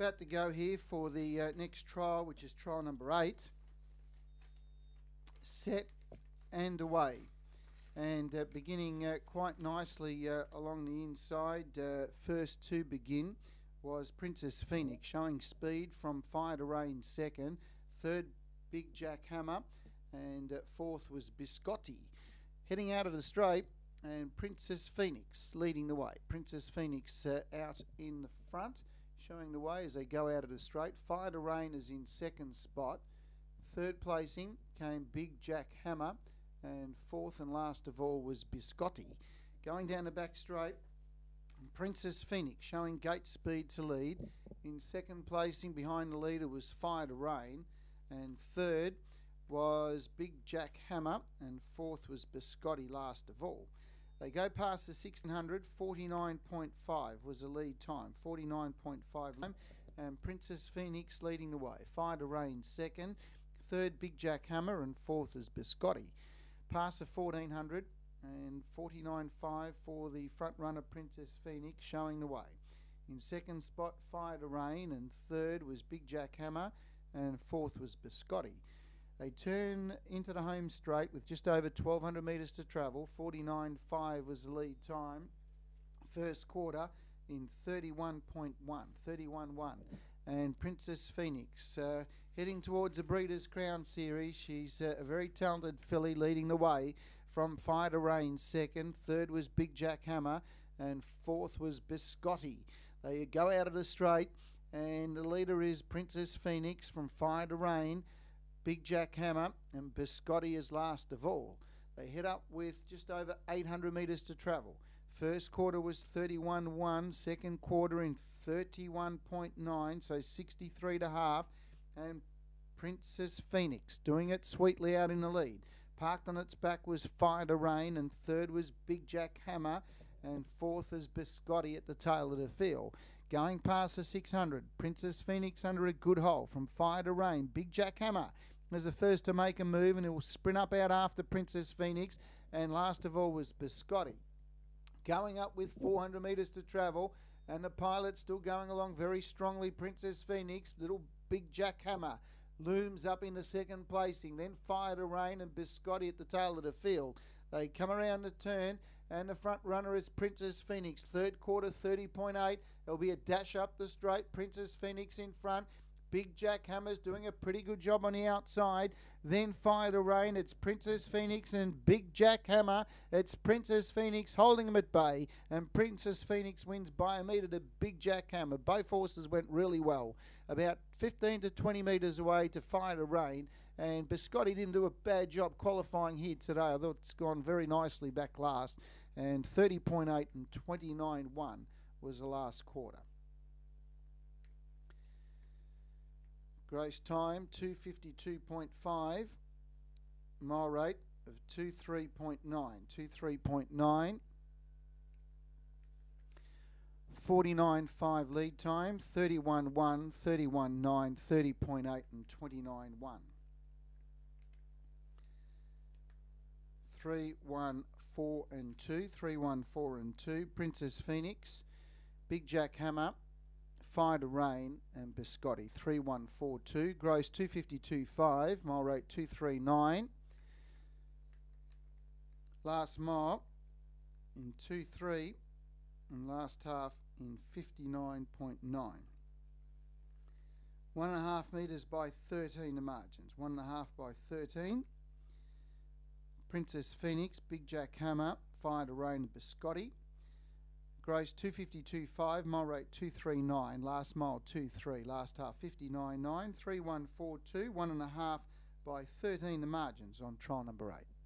About to go here for the uh, next trial, which is trial number eight. Set and away. And uh, beginning uh, quite nicely uh, along the inside, uh, first to begin was Princess Phoenix, showing speed from Fire to Rain second. Third, Big Jack Hammer. And uh, fourth was Biscotti. Heading out of the straight, and Princess Phoenix leading the way. Princess Phoenix out in the front, showing the way as they go out of the straight. Fire to Rain is in second spot. Third placing came Big Jack Hammer, and fourth and last of all was Biscotti. Going down the back straight, Princess Phoenix showing gate speed to lead. In second placing behind the leader was Fire to Rain, and third was Big Jack Hammer, and fourth was Biscotti last of all. They go past the 1600, 49.5 was the lead time, 49.5. And Princess Phoenix leading the way. Fire to Rain second, third Big Jack Hammer, and fourth is Biscotti. Past the 1400 and 49.5 for the front runner Princess Phoenix showing the way. In second spot, Fire to Rain, and third was Big Jack Hammer, and fourth was Biscotti. They turn into the home straight with just over 1,200 metres to travel. 49.5 was the lead time. First quarter in 31.1, 31.1. And Princess Phoenix uh, heading towards the Breeders' Crown Series. She's uh, a very talented filly leading the way from Fire to Rain second. Third was Big Jack Hammer. And fourth was Biscotti. They go out of the straight. And the leader is Princess Phoenix from Fire to Rain. Big Jack Hammer, and Biscotti is last of all. They head up with just over 800 metres to travel. First quarter was 31 1, second quarter in 31.9, so 63 to half. And Princess Phoenix doing it sweetly out in the lead. Parked on its back was Fire to Rain, and third was Big Jack Hammer, and fourth is Biscotti at the tail of the field. Going past the 600, Princess Phoenix under a good hole from Fire to Rain. Big Jack Hammer was the first to make a move and he will sprint up out after Princess Phoenix. And last of all was Biscotti. Going up with 400 metres to travel and the pilot still going along very strongly. Princess Phoenix, little Big Jack Hammer looms up in the second placing. Then Fire to Rain and Biscotti at the tail of the field. They come around the turn, and the front runner is Princess Phoenix. Third quarter, 30.8. There'll be a dash up the straight. Princess Phoenix in front. Big Jack Hammer's doing a pretty good job on the outside. Then Fire the Rain. It's Princess Phoenix and Big Jack Hammer. It's Princess Phoenix holding them at bay. And Princess Phoenix wins by a metre to Big Jack Hammer. Both horses went really well. About 15 to 20 metres away to Fire the Rain. And Biscotti didn't do a bad job qualifying here today. I thought it's gone very nicely back last. And 30.8 and 29.1 was the last quarter. Gross time 252.5. Mile rate of 23.9. 23.9. 49.5 lead time, 31.1, 31.9, 30.8 and 29.1. 3, 1, 4 and 2, 3, 1, 4 and 2. Princess Phoenix, Big Jack Hammer, Fire to Rain and Biscotti. 3142. Gross 252.5. Mile rate 239. Last mile in two three, and last half in 59.9. One and a half metres by 13 the margins. One and a half by 13. Princess Phoenix, Big Jack Hammer, Fire to Rain Biscotti. Gross 252.5, mile rate 239, last mile 23, last half 59.9, 3142, one and a half by 13 the margins on trial number eight.